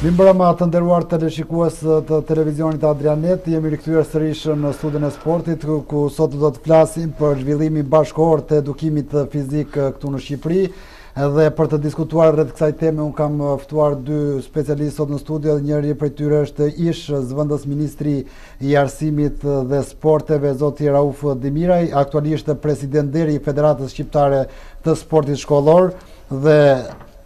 Mirë mbrëma të nderuar teleshikues të televizionit Adrianet, jemi rikthyer sërish në studion e sportit, ku sot do të flasim për zhvillimin bashkëkohor të edukimit fizik këtu në Shqipëri, dhe për të diskutuar rreth kësaj teme, unë kam ftuar dy specialistë sot në studio, dhe njëri prej tyre është ish zëvendësministri i Arsimit dhe Sporteve, Zoti Rauf Dimraj, aktualisht president nderi i Federatës Shqiptare të Sportit Shkollor, dhe...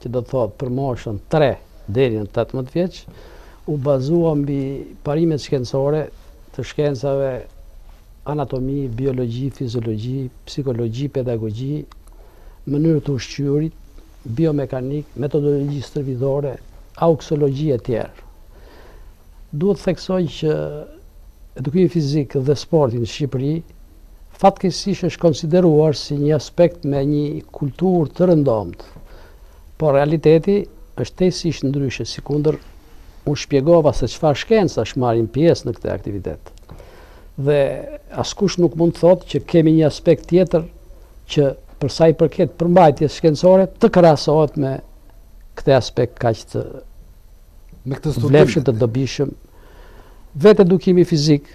që do të thotë për moshën tre deri në tetëmbëdhjetë vjeç, u bazua mbi parimet shkencore të shkencave anatomi, biologji, fiziologji, psikologji, pedagogji, mënyrë të ushqyerit, biomekanikë, metodologji stërvitore, auksologji e tjerë. Duhet të theksoj që edukimi fizik dhe sporti në Shqipëri, fatkeqësisht është konsideruar si një aspekt me një kulturë të rëndomtë, por realiteti është tërësisht ndryshe, sikundër unë shpjegova se çfarë shkencash marrin pjesë në këtë aktivitet. Dhe askush nuk mund të thotë që kemi një aspekt tjetër që për sa i përket përmbajtjes shkencore të krahasohet me këtë aspekt kaq të vlefshëm, të dobishëm. Vetë edukimi fizik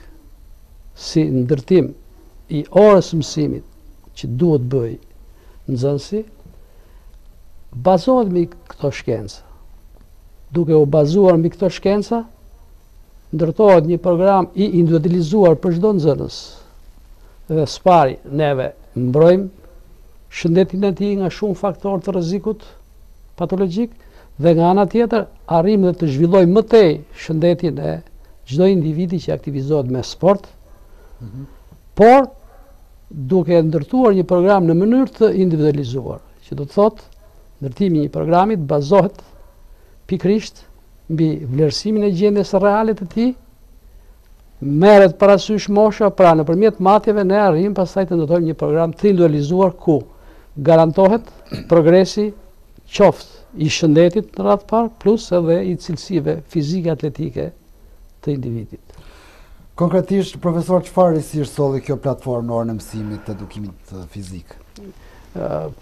si ndërtim i orës së mësimit që duhet të bëjë nxënësi, bazohet mbi këto shkenca. Duke u bazuar mbi këto shkenca, ndërtohet një program i individualizuar për çdo nxënës. Dhe së pari, neve mbrojmë shëndetin e tij nga shumë faktorë të rrezikut, patologjik dhe nga ana tjetër arrijmë dhe të zhvillojmë më tej shëndetin e çdo individi që aktivizohet me sport, mhm. por duke ndërtuar një program në mënyrë të individualizuar, që do të thotë ndërtimi i një programit bazohet pikërisht mbi vlerësimin e gjendjes reale të tij, Merret parasysh mosha, pra nëpërmjet matjeve ne arrijmë pastaj të ndërtojmë një program të individualizuar ku garantohet progresi qoftë i shëndetit në radhë të parë, plus edhe i cilësive fizike atletike të individit. Konkretisht, profesor, çfarë risish solli kjo platformë në orën e mësimit të edukimit fizik?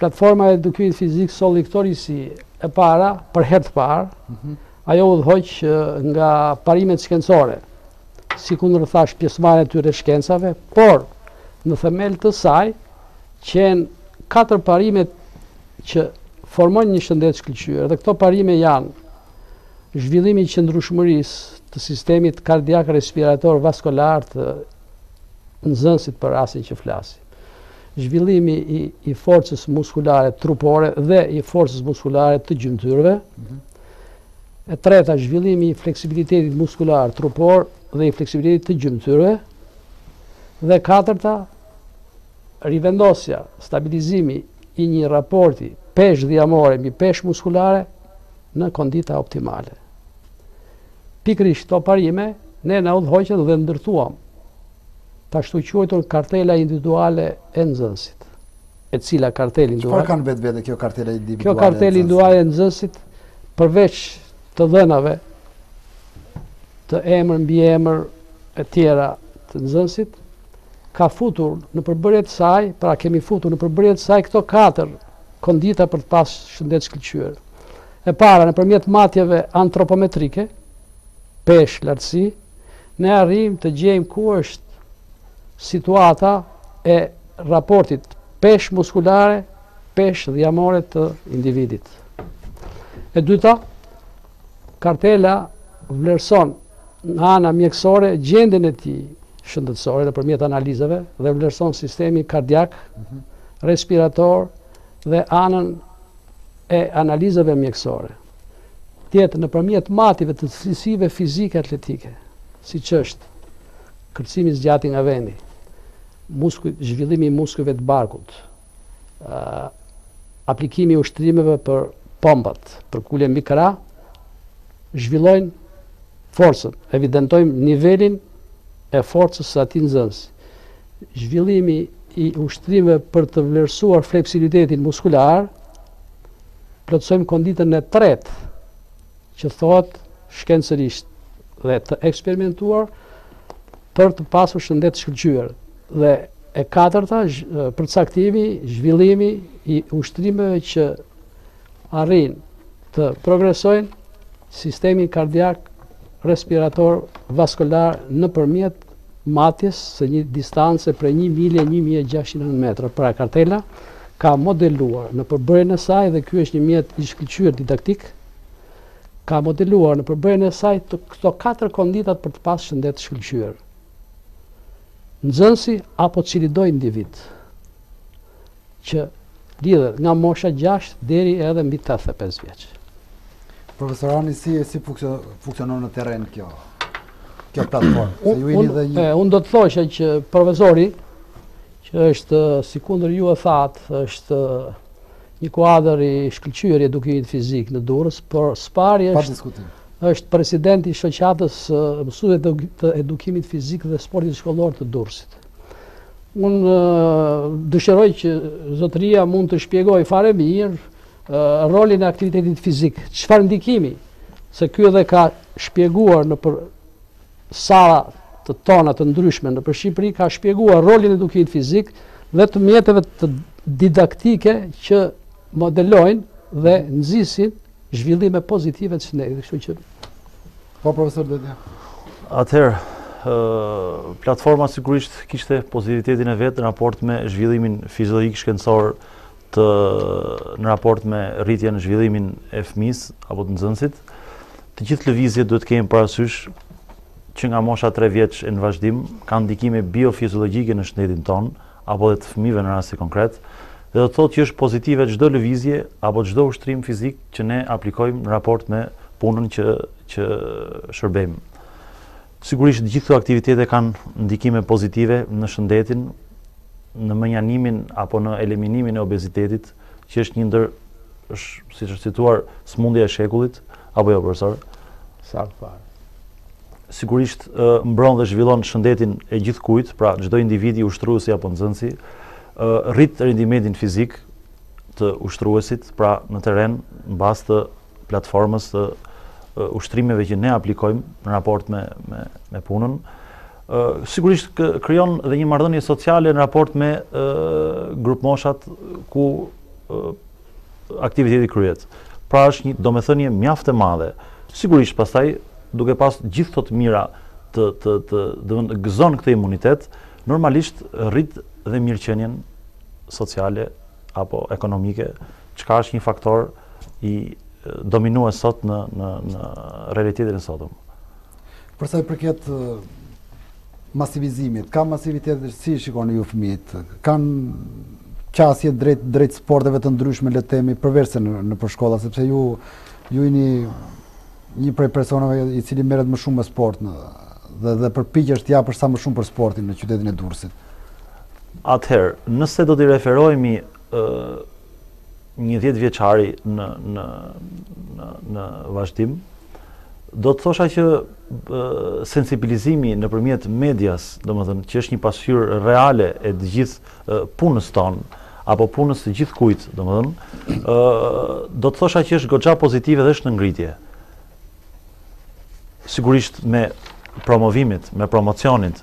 Platforma e edukimit fizik solli këto risi: e para, për herë të parë, mhm. Ajo u udhëhoq nga parimet shkencore, sikundër thashë pjesëmarrja e atyre shkencave, por në themel të saj qenë katër parimet që formojnë një shëndet të shkëlqyer dhe këto parime janë zhvillimi i qëndrueshmërisë të sistemit kardiak respirator vaskular të nxënësit për rastin që flasim. Zhvillimi i, i forcës muskulare trupore dhe i forcës muskulare të gjymtyrëve, mm -hmm. E treta, zhvillimi i fleksibilitetit muskular trupor dhe i fleksibilitetit të gjymtyrëve. Dhe e katërta, rivendosja, stabilizimi i një raporti peshë dhjamore mbi peshë muskulare në kondita optimale. Pikërisht këto parime ne na udhëhoqën dhe ndërtuam të ashtuquajtur kartela individuale e nxënësit. E cila kartelë individuale? Çfarë ka në vetvete kjo kartelë individuale? Kjo kartelë individuale e nxënësit përveç të dhënave të emër mbiemër e tjera të nxënësit ka futur në përbërje të saj, pra kemi futur në përbërje të saj këto katër kondita për të pas shëndet shkëlqyer. E para, nëpërmjet matjeve antropometrike, peshë, lartësi, ne arrijmë të gjejmë ku është Situata e raportit peshë muskulare, peshë dhjamore të individit. E dyta, kartela vlerëson nga ana mjekësore gjendjen e tij shëndetësore nëpërmjet analizave dhe vlerëson sistemin kardiak, mhm. respirator dhe anën e analizave mjekësore. Tjetër nëpërmjet matjeve të cilësive fizike atletike, siç është Kërcimi së gjati nga vendi. Muskujt, zhvillimi i muskujve të barkut. Aplikimi i ushtrimeve për pompat, përkulje mbi krahë, zhvillojnë forcën. Evidentojmë nivelin e forcës së atij nxënësi. Zhvillimi i ushtrimeve për të vlerësuar fleksibilitetin muskular, plotësojmë konditën e tretë që thuhet shkencërisht dhe të eksperimentuar për të pasur shëndet të shkëlqyer. Dhe e katërta, përcaktimi, zhvillimi i ushtrimeve që arrijnë të progresojnë sistemin kardiak, respirator, vaskular nëpërmjet Matjes së një distance prej një milje, një mijë e gjashtëqind e nëntë metra, pra Kartela ka modeluar në përbërjen e saj dhe ky është një mjet i shkëlqyer didaktik, ka modeluar në përbërjen e saj këto katër kondita për të pasë shëndet të shkëlqyer. Nxënësi apo cilido individ. që lidhet nga mosha gjashtë deri edhe mbi tetëdhjetë e pesë vjeç. Profesor Ani, si, si funksionon në terren kjo, kjo platformë? Se ju jeni dhe një... Unë do të thosha që profesori, që është, sikundër ju e thatë, është një kuadër i shkëlqyer i edukimit fizik në Durrës, por së pari është, është president i shoqatës së mësuesve të edukimit fizik dhe sportit shkollor të Durrësit. Unë dëshiroj që zotëria mund të shpjegojë fare mirë rolin e aktivitetit fizik. Çfarë ndikimi? Se ky edhe ka shpjeguar nëpër salla të tona të ndryshme nëpër Shqipëri, ka shpjeguar rolin e edukimit fizik dhe të mjeteve didaktike që modelojnë dhe nxisin Zhvillime pozitive të shëndetit, kështu që... Po, profesor Dedja. Atëherë, platforma sigurisht kishte pozitivitetin e vet në raport me zhvillimin fiziologjik shkencor në raport me rritjen, zhvillimin e fëmijës apo të nxënësit. Të gjithë lëvizjet duhet të kemi parasysh që nga mosha 3 vjeç e në vazhdim, kanë ndikime biofiziologjike në shëndetin tonë, apo dhe të fëmijëve në rastin konkret, dhe do të thotë që është pozitive çdo lëvizje apo çdo ushtrim fizik që ne aplikojmë në raport me punën që që shërbejmë. Sigurisht të gjithë këto aktivitete kanë ndikime pozitive në shëndetin, në mënjanimin apo në eliminimin e obezitetit, që është një ndër siç është cituar smundja e shekullit, apo jo profesor? Sa fare. sigurisht mbron dhe zhvillon shëndetin e gjithkujt, pra çdo individi ushtruesi apo nxënësi, rrit rendimentin fizik të ushtruesit, pra në terren në bazë të platformës të ushtrimeve që ne aplikojmë në raport me me me punën. ë sigurisht krijon dhe një marrëdhënie sociale në raport me ë grupmoshat ku aktiviteti kryhet. Pra është një domethënie mjaft e madhe. Sigurisht pastaj duke pas gjithë këto të mira të të të të gëzon këtë imunitet, normalisht rrit dhe mirëqenien sociale apo ekonomike, çka është një faktor dominues sot në në në realitetin e sotëm. Për sa i përket masivizimit, ka masivitet dhe si i shikoni ju fëmijët, kanë qasje drejt, drejt sporteve të ndryshme, le të themi, përveçse në, nëpër shkolla, sepse ju, ju jeni një prej personave i cili merret më shumë me sport në, dhe, dhe përpiqesh të japësh sa më shumë për sportin në qytetin e Durrësit. Atëherë, nëse do t'i referohemi një dhjetëvjeçari në në në në vazhdim do të thosha që sensibilizimi nëpërmjet medias, domethënë që është një pasqyrë reale e të gjithë punës tonë apo punës të gjithkujt, domethënë ë do të thosha që është goxha pozitive dhe është në ngritje. sigurisht me promovimin, me promocionin,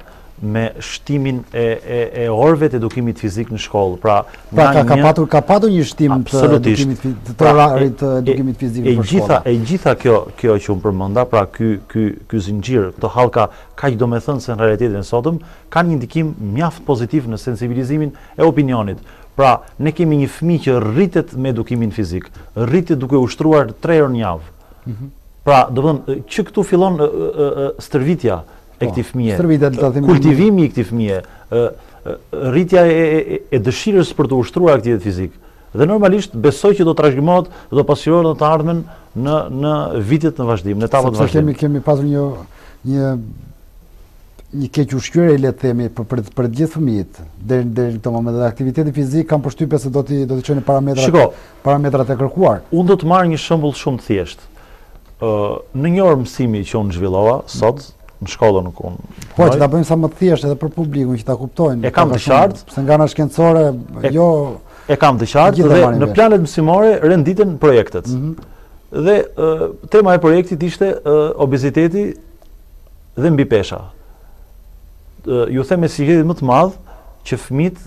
me shtimin e e e orëve të edukimit fizik në shkollë. Pra, pra ka, ka patur ka patur një shtim të edukimit të pra, orarit të edukimit fizik në shkollë. E gjitha kjo kjo që unë përmenda, pra ky ky ky zinxhir, këto hallka kaq domethënëse në realitetin e sotëm, kanë një ndikim mjaft pozitiv në sensibilizimin e opinionit, Pra, ne kemi një fëmijë që rritet me edukimin fizik, rritet duke ushtruar tre orë në javë. Mhm. Pra, do të thonë që këtu fillon stërvitja e po, këtij fëmije. Stërvitja do të themi kultivimi i këtij fëmije, rritja e, e, dëshirës për të ushtruar aktivitet fizik. Dhe normalisht besoj që do të trashëgohet dhe do pasqyrohet në të ardhmen në në vitet në vazhdim, në etapat në vazhdim. Kemi kemi pasur një një një kequshqyerje le të themi për për për gjithë fëmijët deri deri në këtë moment dhe aktiviteti fizik kam përshtypjen se do të do të çojë parametrat Shiko, parametrat e kërkuar. Unë do të marr një shembull shumë të thjeshtë. ë uh, në një orë mësimi që unë zhvillova sot në shkollën ku unë Po, që ta bëjmë sa më të thjeshtë edhe për publikun që ta kuptojnë. E kam të qartë, se nga ana shkencore jo e kam të qartë dhe në planet mësimore renditen projektet. Mm -hmm. Dhe uh, tema e projektit ishte uh, obeziteti dhe mbipesha. Ju them me sigurinë më të madhe që fëmijët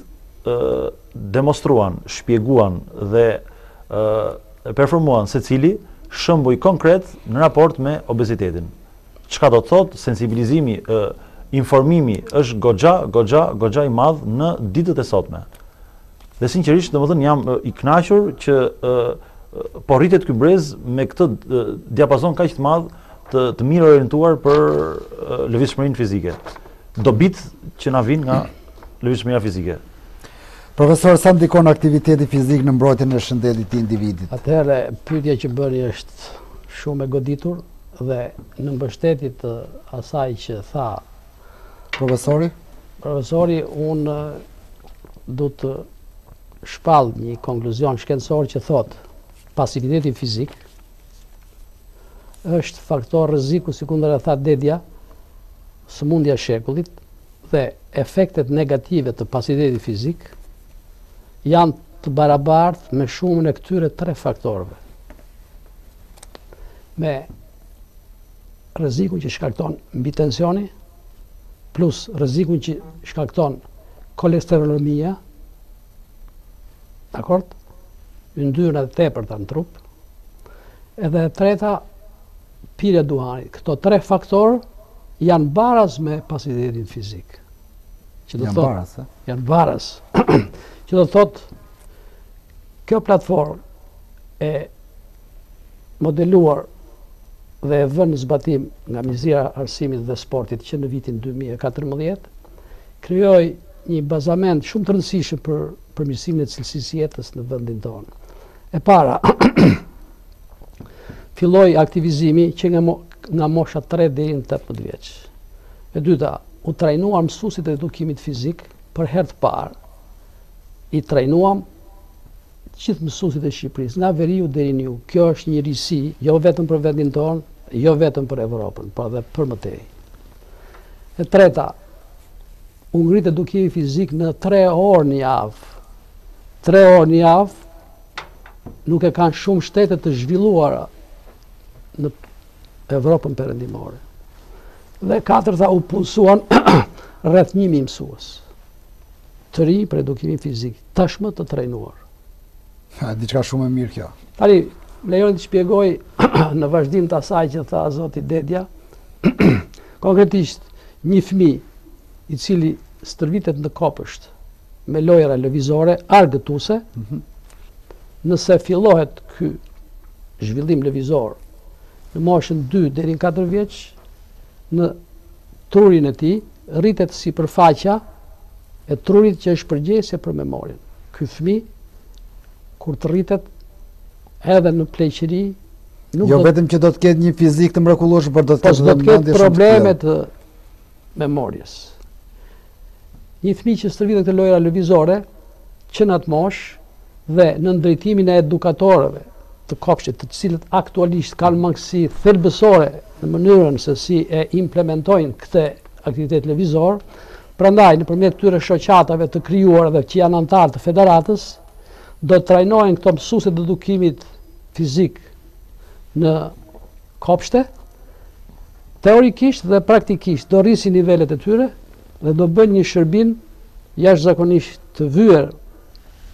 demonstruan, shpjeguan dhe performuan secili shembuj konkretë në raport me obezitetin. Çka do të thotë sensibilizimi, informimi është goxha, goxha, goxha i madh në ditët e sotme. Dhe sinqerisht, domethënë jam i kënaqur që po rritet ky brez me këtë diapazon kaq të madh të të mirëorientuar për lëvizshmërinë fizike. Dobitë që na vijnë nga lëvizshmëria fizike. Profesor, sa ndikon aktiviteti fizik në mbrojtjen e shëndetit të individit? Atëherë, pyetja që bëre është shumë e goditur dhe në mbështetje të asaj që tha profesori, profesori, unë du të shpall një konkluzion shkencor që thotë pasiviteti fizik është faktor rreziku sikundër e tha Dedja sëmundja e shekullit dhe efektet negative të pasivitetit fizik janë të barabarta me shumën e këtyre tre faktorëve. Me rrezikun që shkakton mbitensioni, plus rrezikun që shkakton kolesterolemia, dakord, yndyrnat e tepërta në trup, edhe e treta pirja e duhanit. Këto tre faktorë janë baras me pasivitetin fizik. Që do janë thotë, baras, e? Janë baras. që do thotë, kjo platformë e modeluar dhe e vënë në zbatim nga Ministria e Arsimit dhe Sportit që në vitin 2014, krijoi një bazament shumë të rëndësishëm për përmirësimin e cilësisë së jetës në vendin tonë. E para, filloi aktivizimi që nga nga mosha 3 deri në 18 vjeç. E dyta, u trajnuan mësuesit e edukimit fizik për herë të parë. I trajnuam të gjithë mësuesit e Shqipërisë, nga veriu deri në jug. Kjo është një risi, jo vetëm për vendin tonë, jo vetëm për Evropën, por edhe për më tej. E treta, u ngrit edukimi fizik në tre orë në javë. Tre orë në javë nuk e kanë shumë shtete të zhvilluara në Evropën perëndimore. Dhe e katërta u punësuan rreth 1000 mësues. Të rinj për edukimin fizik, tashmë të trajnuar. Ha, diçka shumë e mirë kjo. Tani, lejoni të shpjegoj në vazhdim të asaj që tha zoti Dedja. Konkretisht, një fëmijë i cili stërvitet në kopësht me lojera lëvizore, argëtuese, mhm. nëse fillohet ky zhvillim lëvizor në moshën 2 deri në 4 vjeç në trurin e tij, Rritet sipërfaqja e trurit që është përgjegjëse për memorjen. Ky fëmijë kur të rritet edhe në pleqëri nuk jo vetëm që do të ketë një fizik të mrekullueshëm, por do të ketë mendje shumë të probleme të memorjes. Një fëmijë që stërvitet me lojëra lëvizore, që në atë moshë dhe nën drejtimin e edukatoreve të kopshtit, të cilat aktualisht kanë mangësi thelbësore në mënyrën se si e implementojnë këtë aktivitet lëvizor, prandaj nëpërmjet këtyre shoqatave të krijuara dhe që janë anëtarë të federatës, do të trajnohen këto mësuese të edukimit fizik në kopshte, teorikisht dhe praktikisht do rrisin nivelet e tyre, dhe do bëjnë një shërbim jashtëzakonisht të vyer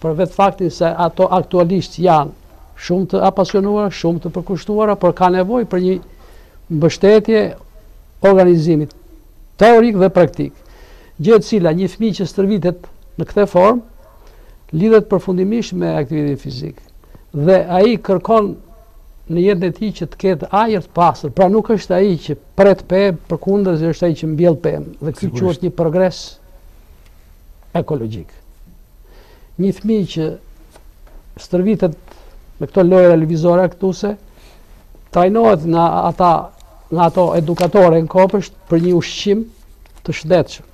për vetë faktin se ato aktualisht janë shumë të apasionuara, shumë të përkushtuara, por ka nevojë për një mbështetje organizimit teorik dhe praktik. Gjë e cila një fëmijë që stërvitet në këtë formë lidhet përfundimisht me aktivitetin fizik dhe ai kërkon në jetën e tij që të ketë ajër të pastër. Pra nuk është ai që pret pemë, përkundrazi është ai që mbjell pemë. Dhe ky quhet një progres ekologjik. Një fëmijë që stërvitet me këto lojëra lëvizore argëtuese, trajnohet nga ata nga ato edukatore në kopësht për një ushqim të shëndetshëm.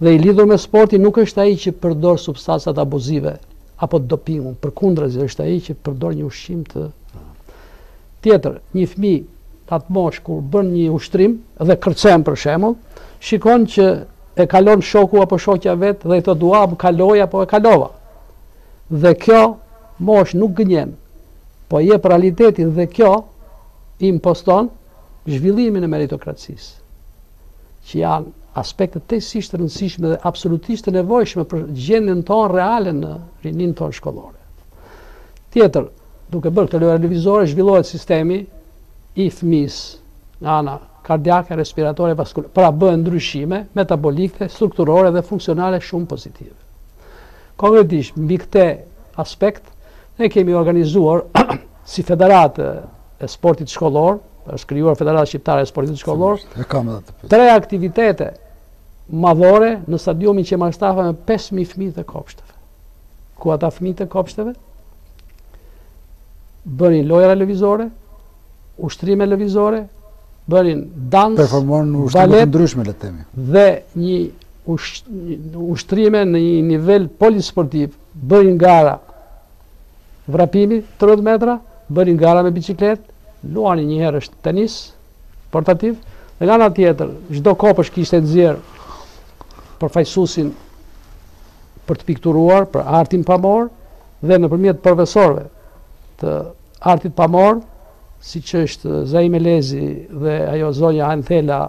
dhe i lidhur me sportin nuk është ai që përdor substancat abuzive apo dopingun, përkundrazi është ai që përdor një ushqim të tjetër, një fëmijë atë moshë kur bën një ushtrim dhe kërcen për shembull, shikon që e kalon shoku apo shoqja e vet dhe i thotë ua më kaloi apo e kalova. Dhe kjo moshë nuk gënjen, po jep realitetin dhe kjo imposton zhvillimin e meritokracisë. që janë aspekte tejet të rëndësishme dhe absolutisht të nevojshme për gjendjen tonë reale në rininë tonë shkollore. Tjetër, duke bërë këtë lojë lëvizore, zhvillohet sistemi i fëmijës nga ana kardiake, respiratore, vaskulare. Pra bëhen ndryshime metabolike, strukturore dhe funksionale shumë pozitive. Konkretisht, mbi këtë aspekt, ne kemi organizuar si federatë e sportit shkollor, është krijuar Federata Shqiptare e Sportit Shkollor. E kam edhe të pyes. Tre aktivitete madhore në stadiumin Qemal Stafa me 5.000 fëmijë të kopshteve. Ku ata fëmijë të kopshteve bënin lojëra lëvizore, ushtrime lëvizore, bënin dans, performuan në ushtrime të ndryshme le të themi. Dhe jo ushtrime në një nivel polisportiv, bënin gara vrapimi, 30 metra, bënin gara me biçikleta, luanin njëherësh tenis portativ, dhe nga ana tjetër, çdo kopsht kishte nxjerrë përfaqësuesin për të pikturuar, për artin pamor dhe nëpërmjet profesorëve të artit pamor, siç është Zaim Elezi dhe ajo zonja Anthela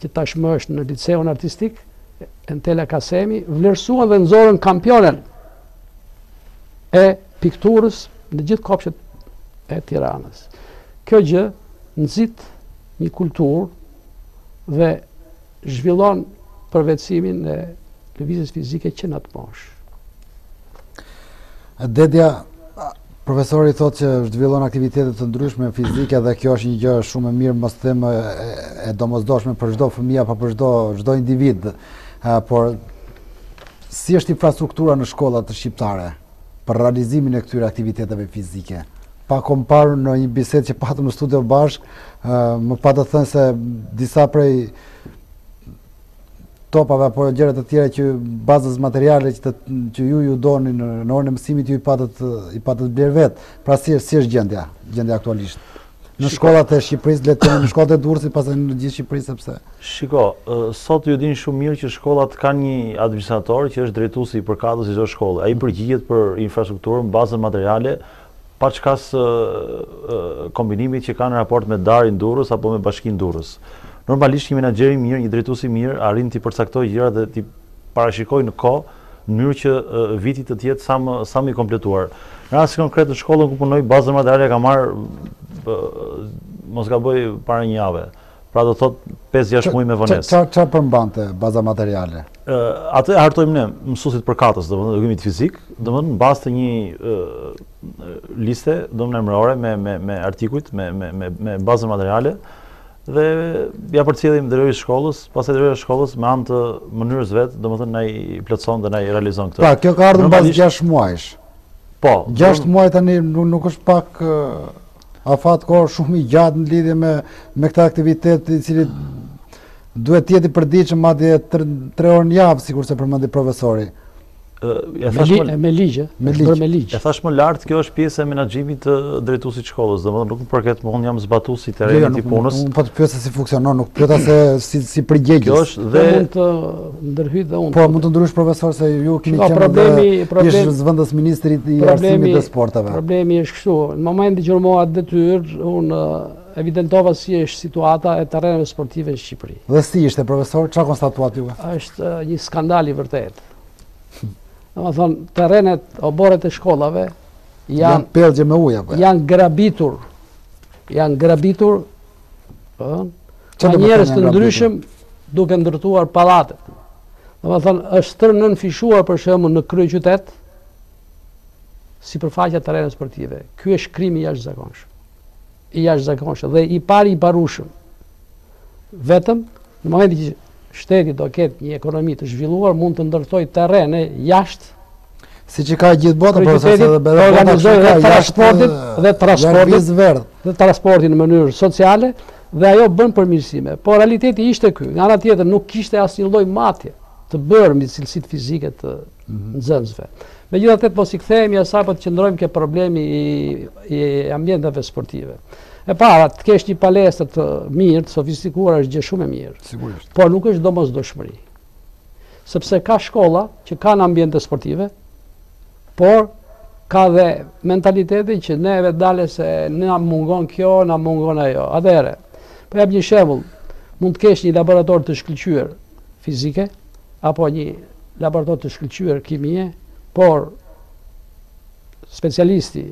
që tashmë është në liceun artistik, Entela Kasemi, vlerësuan dhe nxorën kampionen e pikturës në gjithë kopshtet e Tiranës. Kjo gjë nxit një kulturë dhe zhvillon përvetësimin e lëvizjes fizike që në atë moshë. Dedja, profesori thotë që zhvillon aktivitete të ndryshme fizike dhe kjo është një gjë shumë e mirë, mos të themë e domosdoshme për çdo fëmijë, po për çdo individ, por Si është infrastruktura në shkollat shqiptare për realizimin e këtyre aktiviteteve fizike? Pak më parë në një bisedë që patëm në studio bashkë, më patët thënë se disa prej topave apo gjëra të tjera të bazës materiale që, të, që ju ju duheshin në, në orën e mësimit ju i patët i patët blerë vetë. Pra si si është gjendja, gjendja aktualisht? Në shkollat e Shqipërisë le të themi, në shkollat e Durrësit, pastaj në gjithë Shqipërinë sepse, shiko, sot ju dini shumë mirë që shkollat kanë një administrator që është drejtuesi përkatës i çdo shkolle. Ai përgjigjet për infrastrukturën, bazën materiale, paçka kombinimit që kanë raport me DAR-in Durrës apo me Bashkinë Durrës. Normalisht një menaxher i mirë, një drejtues i mirë arrin të përcaktojë gjërat dhe të parashikojë në kohë, në mënyrë që viti të të jetë sa më sa më i kompletuar. Në rastin konkret në shkollën ku punoj, baza materiale kam marrë mos gaboj para një jave. Pra do thotë 5-6 muaj me vonesë. Çfarë çfarë përmbante baza materiale? Ë, atë hartojmë ne mësuesit përkatës, domethënë edukimit fizik, domethënë në bazë të një ë liste, domethënë emërore me me me artikujt, me me me me bazën materiale. Dhe ia përcjellim drejtorit të shkollës, pastaj drejtori i shkollës me anë të mënyrës vet, domethënë na i plotëson dhe na i realizon këtë. Pra, kjo ka ardhur pas 6 muajsh. Po, 6 muaj tani nuk është pak afat kohë shumë i gjatë në lidhje me me këtë aktivitet i cili duhet të jetë i përditshëm madje 3 orë në javë, sikurse përmendi profesori. e thashë më me ligj, eh? me ligj. Me ligj. E thashë më lart, kjo është pjesë e menaxhimit të drejtuesit të shkollës, domethënë nuk më përket më unë jam zbatues i terrenit jo, jo, i punës. Unë po të pyes se si funksionon, nuk pyeta se si si përgjegjës. Kjo është dhe po mund të ndërhyj dhe unë. Po mund të ndërhysh profesor se ju keni qenë problemi i problemi i zëvendësministër i arsimit dhe sporteve. Problemi është kështu, në momentin që unë mora detyrë, unë Evidentova si është situata e terreneve sportive në Shqipëri. Dhe si ishte, profesor, ça konstatuat juve? është një skandal i vërtetë. Domethënë, terrenet, oborret e shkollave, janë pelgje me ujëra, po janë grabitur, janë grabitur, po, nga njerëz të ndryshëm duke ndërtuar pallatet. Domethënë, është tërë nënfishuar për shembull në kryeqytet, sipërfaqja e terreneve sportive. Ky është krim i jashtëzakonshë. i jashtëzakonshëm dhe i pari i pariparueshëm. Vetëm në momentin që shteti do ketë një ekonomi të zhvilluar, mund të ndërtojë terrene jashtë siç ka gjithë bota për sa se dhe organizojë dhe transportin dhe transportin verd dhe transportin në mënyrë sociale dhe ajo bën përmirësime. Por realiteti ishte ky, nga ana tjetër nuk kishte asnjë lloj matje të bërë mbi cilësitë fizike të nxënësve. Megjithatë mos i kthehemi asaj, po të qëndrojmë ke problemi i, i ambienteve sportive. E para, të kesh një palestër të mirë, të sofistikuar është gjë shumë e mirë. Sigurisht. Por nuk është domosdoshmëri. Sepse ka shkolla që kanë ambiente sportive, por ka dhe mentalitetin që neve dale se na mungon kjo, na mungon ajo. Atëherë, për po jap një shembull, mund të kesh një laborator të shkëlqyer fizike, apo një laborator të shkëlqyer kimie, por specialisti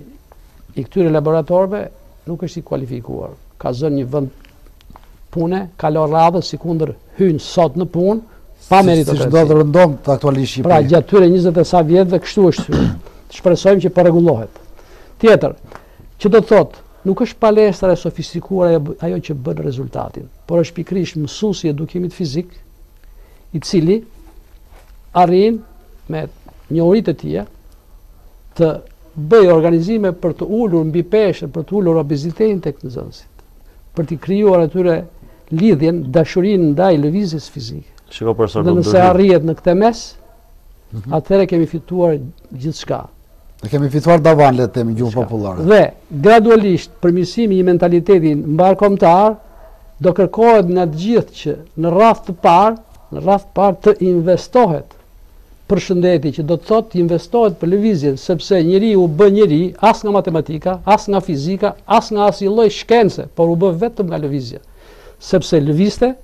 i këtyre laboratorëve nuk është i kualifikuar. Ka zënë një vend pune, kalon radhës sikundër hyjnë sot në punë, pa meritokraci. Siç ndodh rëndom aktualisht në Shqipëri. Pra, gjatë këtyre 20 e sa vjetëve, kështu është. Të shpresojmë që po rregullohet. Po Tjetër, Që do të thotë, nuk është palestra e sofistikuar ajo që bën rezultatin, por është pikërisht mësuesi i edukimit fizik, i cili arrin me njohuritë e tija të bëjë organizime për të ulur mbipeshën, për të ulur obezitetin tek nxënësit, për t'i krijuar atyre lidhjen, dashurinë ndaj lëvizjes fizike. Shiko profesor, do të thotë. Nëse arrihet në këtë mes, Mhm. atëherë kemi fituar gjithçka. Dhe kemi fituar davanë, le të temi, gjuhë popullore. Dhe, gradualisht, përmirësimi i mentalitetit mbarëkombëtar, do kërkohet nga të gjithë që në radhë të parë, në radhë të parë të investohet për shëndetin, që do të thotë të investohet për lëvizjen, sepse njeriu u bë njeri, as nga matematika, as nga fizika, as nga asnjë lloj shkence, por u bë vetëm nga lëvizja. Sepse lëvizte,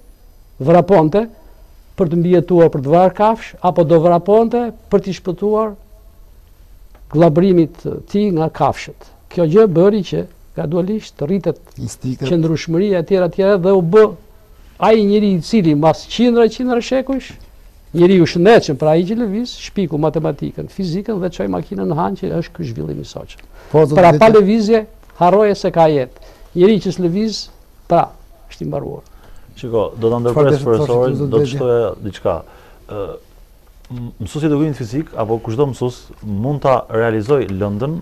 Vraponte për të mbijetuar për të vrarë kafshë, apo do vraponte për t'i shpëtuar gllabërimit të tij nga kafshët. Kjo gjë bëri që gradualisht të rritet qëndrushmëria e tjera e tjera dhe u bë ai njeri i cili mas qindra e qindra shekujsh, njeriu i shëndetshëm pra ai që lëviz, shpiku matematikën, fizikën dhe çoi makinën në hënë që është ky zhvillim i sotshëm. Po, pra pa lëvizje harroje s'ka jetë. Njeriu që s'lëviz Pra, është i mbaruar. Shiko, do ta ndërpres profesorin, do të shtoja diçka. Mësuesi i edukimit fizik, apo kushdo mësues, mund ta realizojë lëndën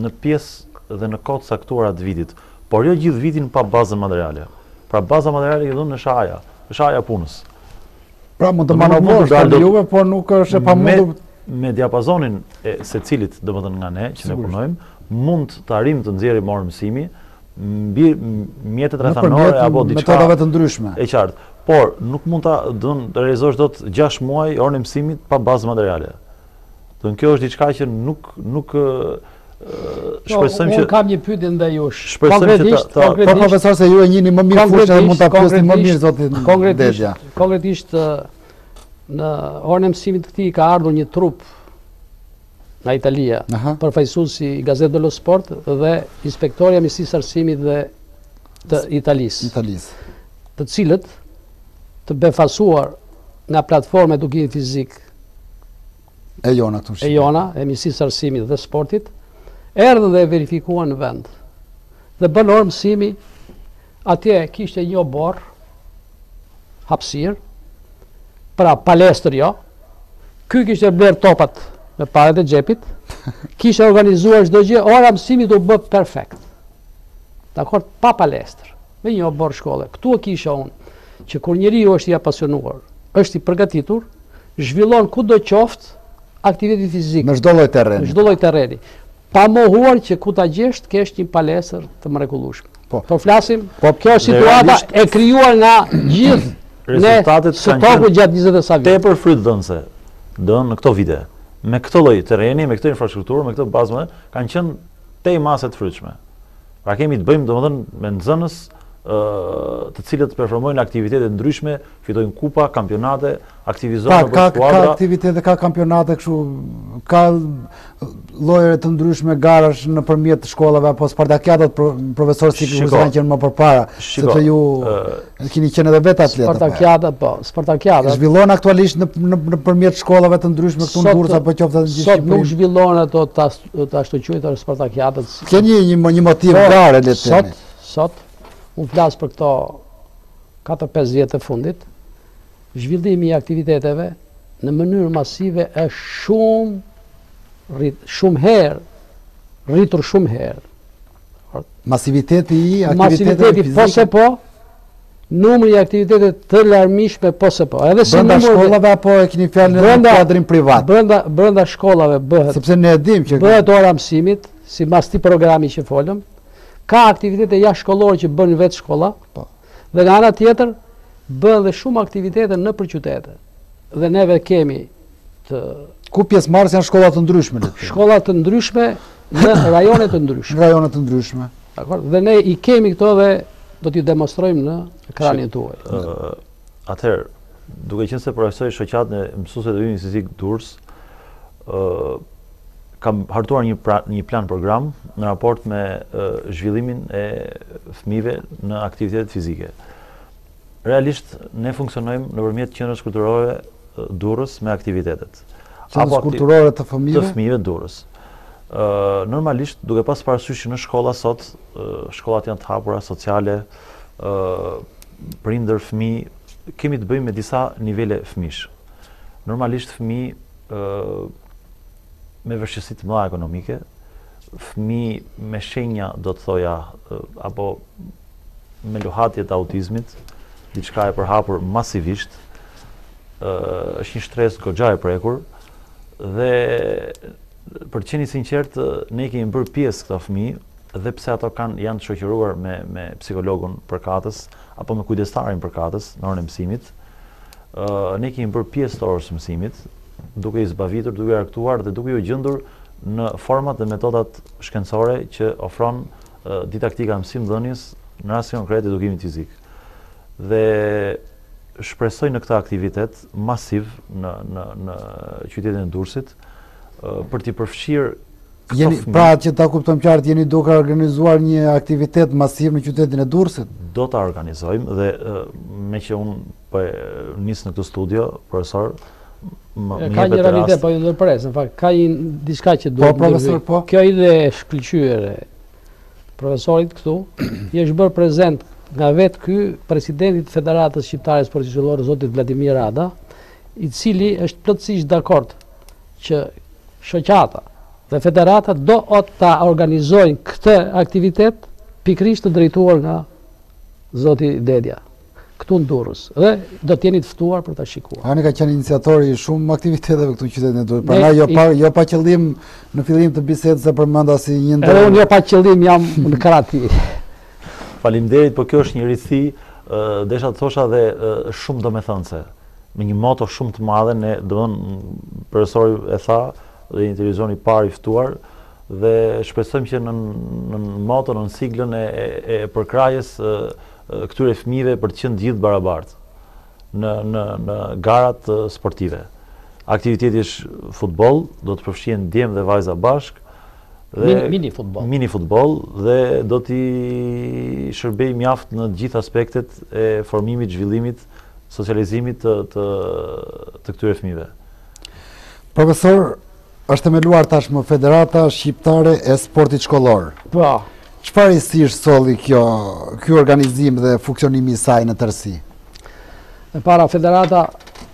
në pjesë dhe në kohë të caktuara të vitit, por jo gjithë vitin pa bazën materiale. Pra, baza materiale i dhunë në shaja, në shaja punës. Pra mund të manovrosh po të juve, por nuk është e pamundur me diapazonin e secilit, domethënë nga ne që ne punojmë, mund të arrijmë të nxjerrim orë mësimi me mjete rrethanore apo diçka metodave të ndryshme. E qartë. Por nuk mund ta, domethënë, realizosh dot 6 muaj orën e mësimit pa bazë materiale. Domethënë kjo është diçka që nuk nuk shpresojmë që kam një pyetje ndaj jush. Shpresojmë që të po profesor se ju e njihni më mirë fushën e mund ta pyesni më mirë zotin Dedja. Konkretisht në orën e mësimit të këtij ka ardhur një trupë nga Italia, përfaqësuesi i Gazetës dello Sport dhe inspektorja e Ministrisë arsimit dhe të Italisë. Italisë. Të cilët të befasuar nga platforma e edukimit fizik e jona këtu në Shqipëri. E jona, e Ministrisë së Arsimit dhe Sportit, erdhën dhe e verifikuan në vend. Dhe bën orë mësimi atje kishte një oborr hapësirë, pra palestër jo. Ky kishte blerë topat me paret e xhepit, kishte organizuar çdo gjë, ora e mësimit u bë perfekt. Dakord, pa palestër, me një oborr shkolle. Këtu e kisha unë, që kur njeriu është i apasionuar, është i përgatitur, zhvillon kudo qoftë aktivitetin fizik. Në çdo lloj terreni. Në çdo lloj terreni. Pa mohuar që ku ta gjesh të kesh një palestër të mrekullueshme. Po. Po flasim, po kjo është situata e krijuar nga gjithë rezultatet së toku gjatë 20 sa vjet. Tepër frytdhënëse. Dhe në këto vite. Me këtë lloj terreni, me këtë infrastrukturë, me këtë bazë, kanë qenë Tejmase të frytshme. Pra kemi të bëjmë domethënë me nxënës të cilët performojnë aktivitete të ndryshme, fitojnë kupa, kampionate, aktivizohen në skuadra. Ka ka aktivitete, ka kampionate kështu, ka lojëre të ndryshme garash nëpërmjet shkollave apo spartakiadat profesor siç kanë qenë më përpara, sepse ju keni qenë edhe vetë atletë. Spartakiadat po, spartakiadat. Zhvillohen aktualisht nëpërmjet shkollave të ndryshme këtu në Durrës apo qoftë edhe në Shqipëri. Sot nuk zhvillohen ato Të ashtuquajturat spartakiadat. Ka një, një, një motiv po, gare, le të... Sot, sot, unë flas për këto 4-5 vjetët e fundit, zhvillimi i aktiviteteve në mënyrë masive është shumë, shumë herë, rritur shumë herë. Masiviteti i aktiviteteve fizike. Masiviteti po se po, numri i aktiviteteve të larmishme po se po. Edhe si brenda shkollave apo e keni fjalën në brenda, kuadrin privat? Brenda, brenda shkollave bëhet. Sepse ne e dimë që... Bëhet ora e mësimit, simbas atij programi që folëm, ka aktivitete jashtëshkollore që bën vetë shkolla, po. Dhe nga ana tjetër, bëhen dhe shumë aktivitete nëpër qytete. Dhe neve kemi të... Ku pjesëmarrës janë shkolla të ndryshme? Shkolla të ndryshme në rajone të ndryshme. Në rajone të ndryshme. Dhe ne i kemi këto dhe do t'i demonstrojmë në ekranin tuaj. Atëherë, duke qenë se përfaqësoj shoqatën e mësuesve të edukimit fizik Durrës, kam hartuar një pra, një plan program në raport me zhvillimin e fëmijëve në aktivitetet fizike. Realisht ne funksionojmë nëpërmjet qendrës kulturore Durrës me aktivitetet. Qendrës kulturore të fëmijëve? Të fëmijëve Durrës. normalisht duke pas parasysh që në shkolla sot shkollat janë të hapura sociale, ë prindër fëmijë kemi të bëjmë me disa nivele fëmijësh. Normalisht fëmijë me vështirësi të mëdha ekonomike, fëmijë me shenja, do të thoja, apo me luhatje të autizmit, diçka e përhapur masivisht, është një shtresë goxha e prekur, dhe për të qenë i sinqertë, ne i kemi bërë pjesë këta fëmijë, edhe pse ato kanë janë të shoqëruar me me psikologun përkatës apo me kujdestarin përkatës në orën e mësimit, Ne i kemi bërë pjesë të orës së mësimit, duke i zbavitur, duke i argëtuar dhe duke iu gjendur në format dhe metodat shkencore që ofron didaktika mësimdhënies në rastin konkret edukimit fizik. Dhe shpresoj në këtë aktivitet masiv në, në, në qytetin e Durrësit, për t'i përfshirë Jeni, pra që ta kuptojmë qartë, jeni duke organizuar një aktivitet masiv në qytetin e Durrësit? Do ta organizojmë dhe meqë unë Po e nis në këtë studio, profesor, më jepet rast. Ka një realitet, po ju ndërpres, në fakt, ka një diçka që duhet të Po, profesor, po. Kjo ide e shkëlqyer e profesorit këtu, i është bërë prezent nga vetë ky presidenti i Federatës Shqiptare të Sportit Shkollor, zoti Vladimir Rada, i cili është plotësisht dakord që shoqata dhe federata do ta organizojnë këtë aktivitet pikërisht të drejtuar nga zoti Dedja. këtu në Durrës dhe do të jeni të ftuar për ta shikuar. Ani ka qenë iniciator i shumë aktiviteteve këtu në qytetin e Durrës. Prandaj jo pa jo pa qëllim në fillim të bisedës e përmenda si një ndër. Unë jo pa qëllim jam në Karate. Faleminderit, por kjo është një risi, desha të thosha dhe shumë domethënëse. Me një moto shumë të madhe ne domethënë profesori e tha dhe jeni televizioni i parë i ftuar dhe shpresojmë që në në moto në siglën e e, e përkrahjes këtyre fëmijëve për të qenë të gjithë të barabartë në në në garat sportive. Aktiviteti është futboll, do të përfshihen djem dhe vajza bashkë. Dhe mini futboll. Mini futboll dhe do t'i shërbejë mjaft në të gjithë aspektet e formimit, zhvillimit, socializimit të të të këtyre fëmijëve. Profesor, Është themeluar tashmë Federata Shqiptare e Sportit Shkollor. Po. Çfarë risish solli kjo, ky organizim dhe funksionimi i saj në tërësi? E para Federata